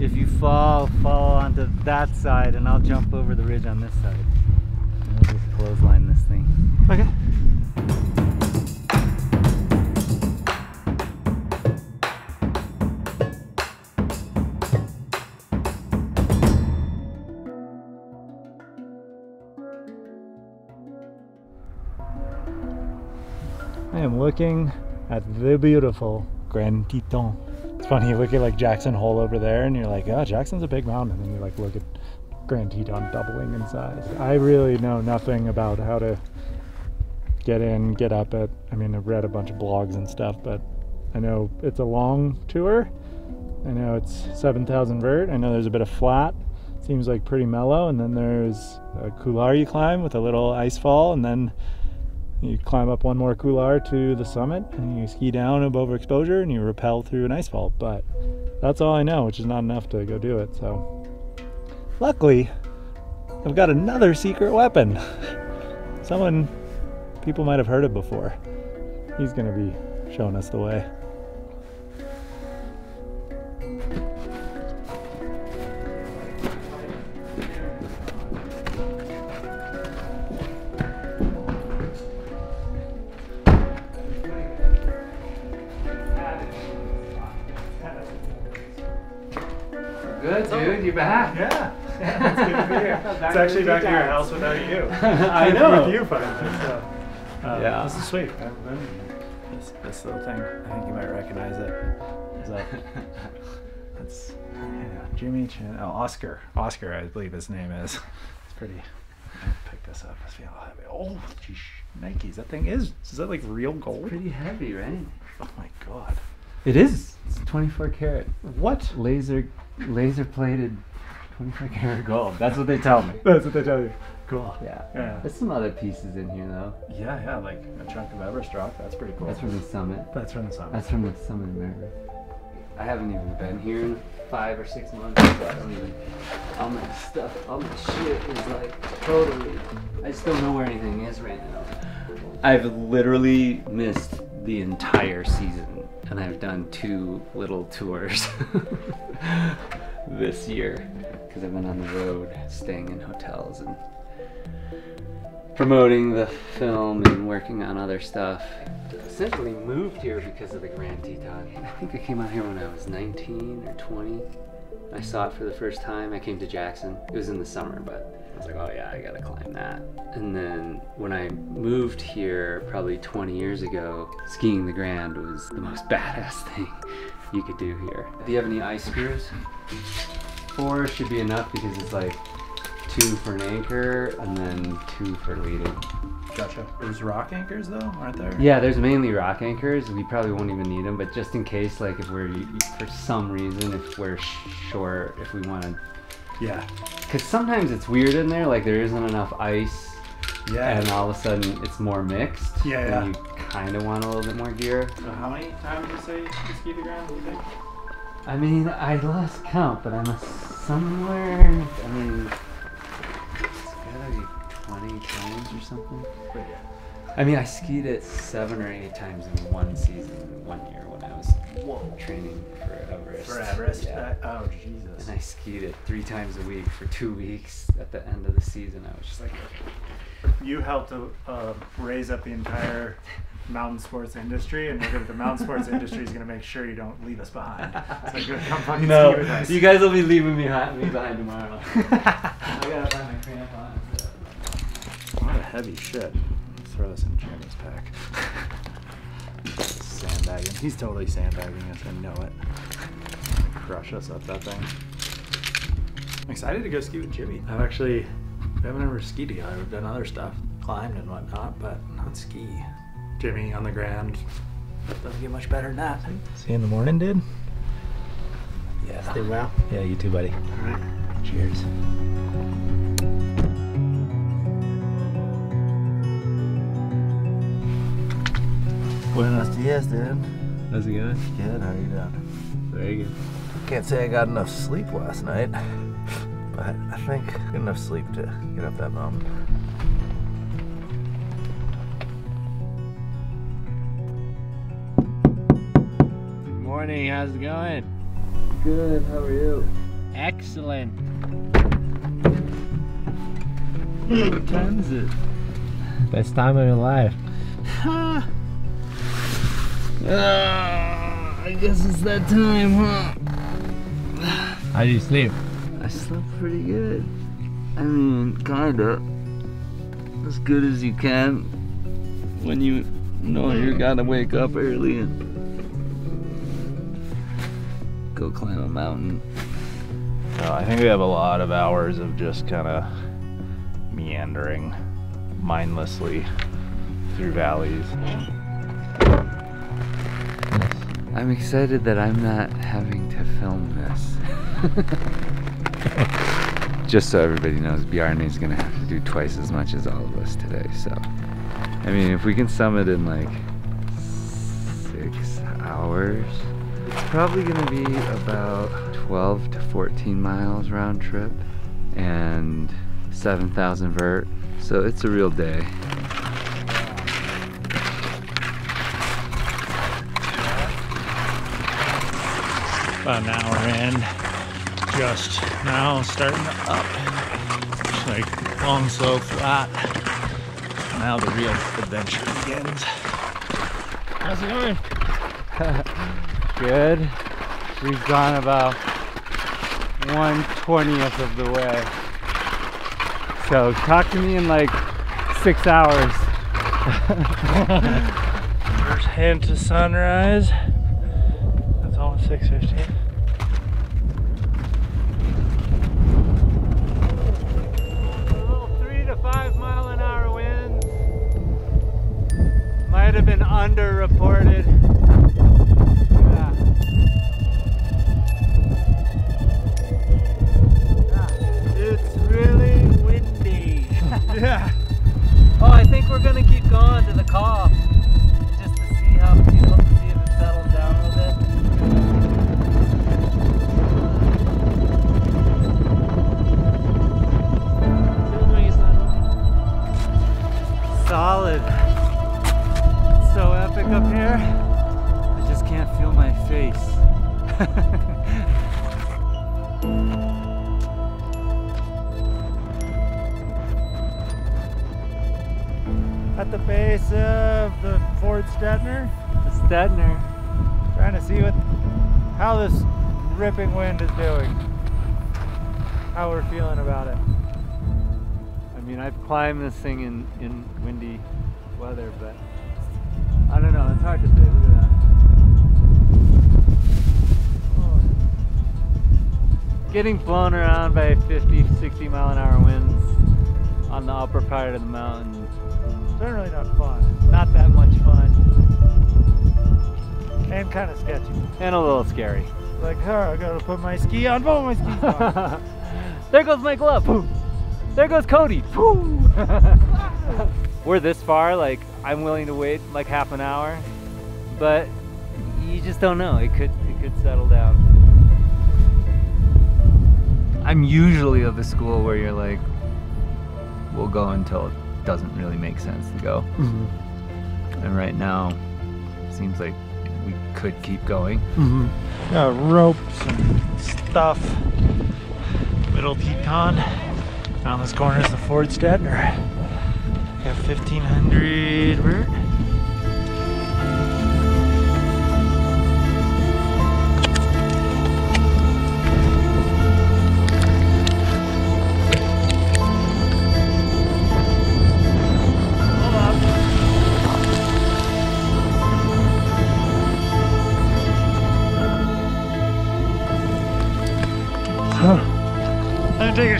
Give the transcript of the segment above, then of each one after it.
if you fall, fall onto that side and I'll jump over the ridge on this side. And we'll just clothesline this thing. Okay. I am looking at the beautiful Grand Teton. It's funny, you look at like Jackson Hole over there and you're like, oh, Jackson's a big mountain. And then you like look at Grand Teton doubling in size. I really know nothing about how to get in, get up it. I mean, I've read a bunch of blogs and stuff, but I know it's a long tour. I know it's 7,000 vert. I know there's a bit of flat. Seems like pretty mellow. And then there's a you climb with a little ice fall. And then you climb up one more couloir to the summit and you ski down above exposure and you rappel through an ice fall. But that's all I know, which is not enough to go do it. So luckily, I've got another secret weapon. Someone people might have heard of before. He's going to be showing us the way. Good, dude. You're back. Yeah, yeah, it's good to be here. Back it's actually the back to your house without you. I know. With know. you finally. So, uh, Yeah. this is sweet. I haven't been in This, this little thing. I think you might recognize it. Is that? That's yeah, Jimmy Chin. Oh, Oscar. Oscar, I believe his name is. It's pretty. Pick this up. It's feeling heavy. Oh, geez, Nikes. That thing is. Is that like real gold? Pretty heavy, right? Oh my god. It is. It's 24 karat What? laser laser plated 25 karat gold. That's what they tell me. That's what they tell you. Cool. Yeah. Yeah. There's some other pieces in here though. Yeah, yeah, like a chunk of Everest rock. That's pretty cool. That's from the summit. That's from the summit. That's from the summit of Everest. I haven't even been here in five or six months, so I don't even. All my stuff, all my shit is like totally. I just don't know where anything is right now. I've literally missed the entire season, and I've done two little tours this year because I've been on the road, staying in hotels and promoting the film and working on other stuff. Essentially moved here because of the Grand Teton. I think I came out here when I was 19 or 20. I saw it for the first time. I came to Jackson. It was in the summer, but I was like, oh yeah, I gotta climb that. And then when I moved here probably 20 years ago, skiing the Grand was the most badass thing you could do here. Do you have any ice screws? Four should be enough because it's like two for an anchor and then two for leading. Gotcha. There's rock anchors though, aren't there? Yeah, there's mainly rock anchors. We probably won't even need them, but just in case, like if we're for some reason, if we're short, if we want to, Yeah. because sometimes it's weird in there. Like there isn't enough ice, Yeah. and all of a sudden it's more mixed. Yeah, And yeah. you kind of want a little bit more gear. So how many times you say you ski the Grand? Do you think? I mean, I lost count, but I'm a somewhere. I mean, it's gotta be 20 times or something. But yeah. I mean, I skied it seven or eight times in one season, one year when I was training for Everest. For Everest. Yeah. Uh, oh Jesus. And I skied it three times a week for two weeks. At the end of the season, I was just like, You helped to uh, raise up the entire mountain sports industry, and the mountain sports industry is going to make sure you don't leave us behind. So come no, ski you guys will be leaving me behind, me behind tomorrow. I gotta find my crampons. A lot of heavy shit. Let's throw this in Jeremy's pack. sandbagging. He's totally sandbagging us. I know it. Crush us up that thing. I'm excited to go ski with Jimmy. I've actually, we haven't ever skied together. We've done other stuff, climbed and whatnot, but not ski. Jimmy on the Grand. Doesn't get much better than that. See you in the morning, dude? Yeah. Stay well. Yeah, you too, buddy. All right. Cheers. Buenos dias, dude. How's it going? Good, how are you doing? Very good. Can't say I got enough sleep last night, but I think good enough sleep to get up that mountain. Good morning, how's it going? Good, how are you? Excellent. What time is it? Best time of your life. Ah, I guess it's that time, huh? How do you sleep? I slept pretty good. I mean, kinda. As good as you can when you know you gotta wake up early and go climb a mountain. I think we have a lot of hours of just kind of meandering mindlessly through valleys. I'm excited that I'm not having to film this. Just so everybody knows, Bjarne's gonna have to do twice as much as all of us today. So, I mean, if we can sum it in like six hours, it's probably gonna be about 12 to 14 miles round trip and 7,000 vert. So it's a real day. About an hour in, just now starting to up. Just like long, slow, flat. Now the real adventure begins. How's it going? Good. We've gone about one twentieth of the way. So talk to me in like six hours. First hint of sunrise. That's almost 6.15. Three to five mile an hour winds. Might have been underreported. Yeah. It's really windy. yeah. Oh, I think we're gonna keep going to the call Ford Stettner, The Stettner. trying to see what how this ripping wind is doing. How we're feeling about it. I mean, I've climbed this thing in, in windy weather, but I don't know. It's hard to say. Look at that. Getting blown around by 50, 60 mile an hour winds on the upper part of the mountain. Generally not fun. Not And kind of sketchy. And a little scary. Like, oh, I gotta put my ski on. Boom, my ski's on. there goes my glove. Boom. There goes Cody. Boom. We're this far. Like I'm willing to wait like half an hour, but you just don't know. It could it could settle down. I'm usually of the school where you're like, we'll go until it doesn't really make sense to go. Mm-hmm. And right now, seems like we could keep going. Mm-hmm. Got ropes and stuff. Middle Teton. Down this corner is the Ford Stettner. Got 1500 vert.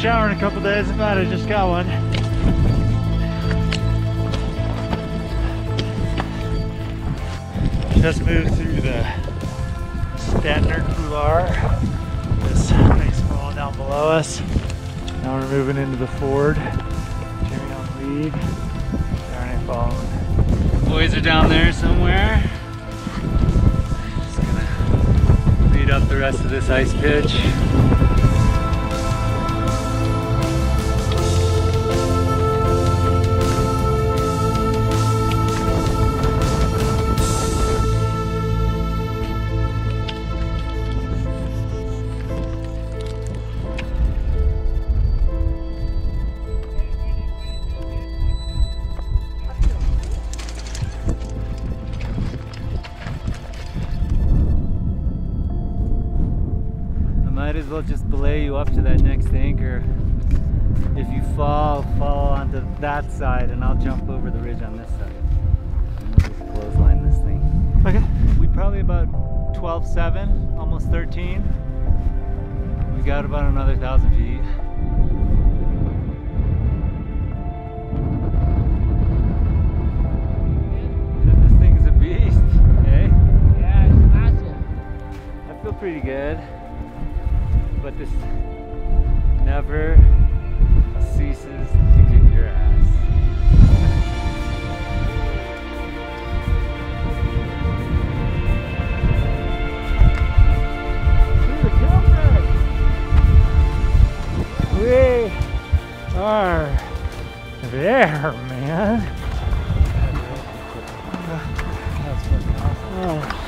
Shower in a couple days. I'm glad I just got one. Just moved through the Stettner Couloir. This nice wall down below us. Now we're moving into the Ford. Jimmy on lead. Bjarne, following. Boys are down there somewhere. Just gonna beat up the rest of this ice pitch. As well just belay you up to that next anchor. If you fall, fall onto that side and I'll jump over the ridge on this side. And we'll just clothesline this thing. Okay. We probably about 12.7, almost 13. We got about another thousand feet. This thing's a beast, eh? Yeah, it's massive. I feel pretty good, but this never ceases to kick your ass. We are there, man. That's fucking awesome. Oh.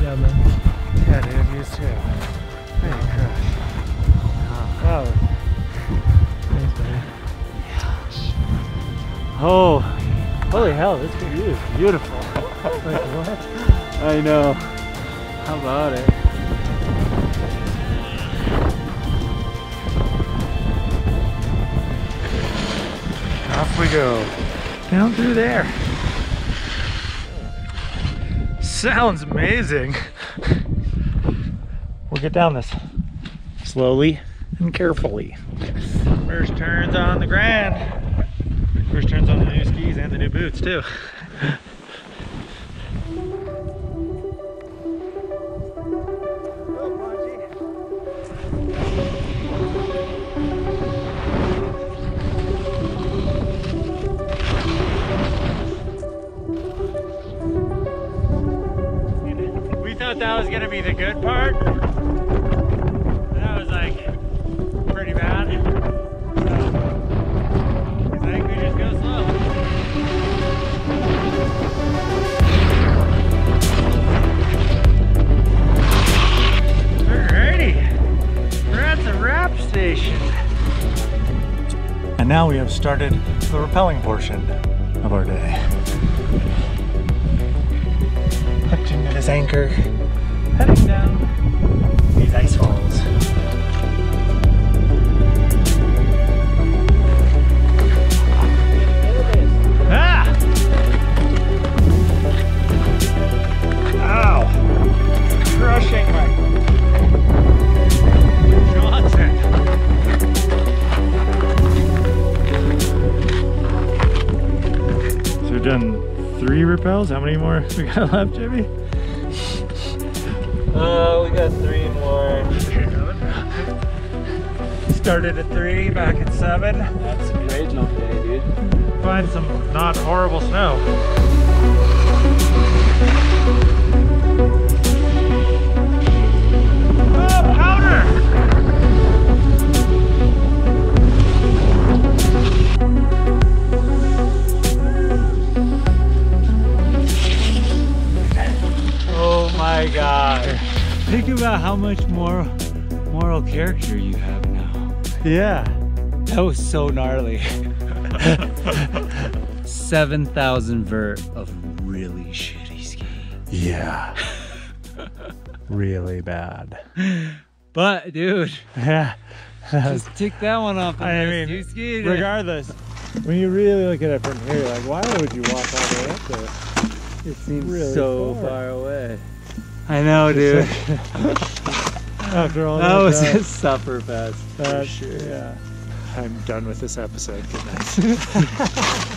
Yeah, man. Yeah, dude, you too. Hey, crush. Was, Thanks, buddy. oh, holy hell, this view is beautiful. like, what? I know. How about it? Off we go. Down through there. Sounds amazing. We'll get down this slowly and carefully. First turns on the Grand. First turns on the new skis and the new boots too. Be the good part. That was like pretty bad. So, I think we just go slow. Alrighty, we're at the rap station. And now we have started the rappelling portion of our day. Hooked into this anchor, heading down these ice falls. Ah! Ow! Crushing my Johnson. So we've done three rappels. How many more we got left, Jimmy? Started at three, back at seven. That's a great jump day, dude. Find some not horrible snow. Oh, powder! Oh my god. Think about how much more moral character you have now. Yeah. That was so gnarly. 7,000 vert of really shitty skiing. Yeah. really bad. But, dude, Yeah. just tick that one off I mean, you skied it. Regardless, when you really look at it from here, like, why would you walk all the way up there? It seems really so far. far away. I know, dude. After all that that, was drive. a supper fest. For sure. Yeah. I'm done with this episode. Good night.